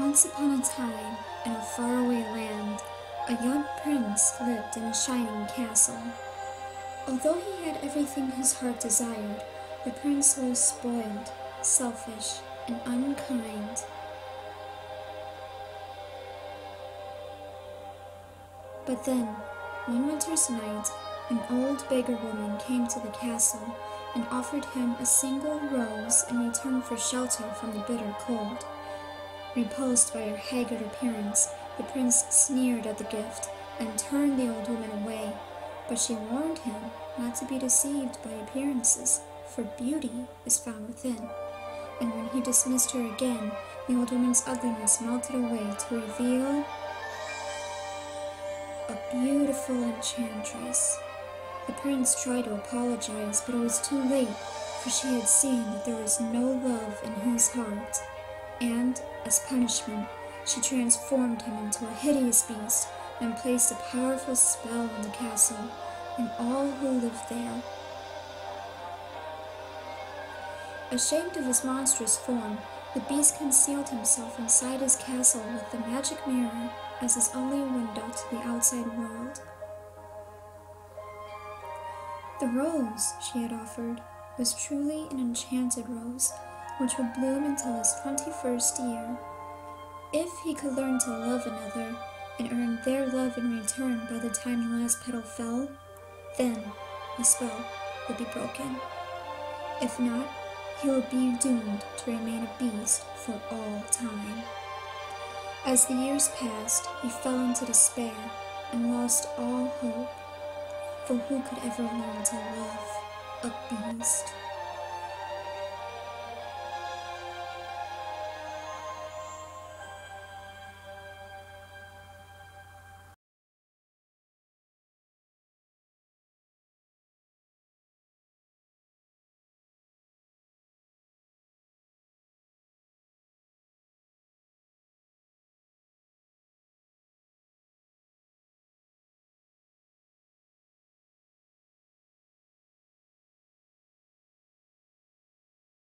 Once upon a time, in a faraway land, a young prince lived in a shining castle. Although he had everything his heart desired, the prince was spoiled, selfish, and unkind. But then, one winter's night, an old beggar woman came to the castle and offered him a single rose in return for shelter from the bitter cold. Repulsed by her haggard appearance, the prince sneered at the gift and turned the old woman away, but she warned him not to be deceived by appearances, for beauty is found within. And when he dismissed her again, the old woman's ugliness melted away to reveal a beautiful enchantress. The prince tried to apologize, but it was too late, for she had seen that there was no love in his heart. And, as punishment, she transformed him into a hideous beast and placed a powerful spell on the castle and all who lived there. Ashamed of his monstrous form, the beast concealed himself inside his castle with the magic mirror as his only window to the outside world. The rose she had offered was truly an enchanted rose, which would bloom until his 21st year. If he could learn to love another and earn their love in return by the time the last petal fell, then the spell would be broken. If not, he would be doomed to remain a beast for all time. As the years passed, he fell into despair and lost all hope. For who could ever learn to love a beast?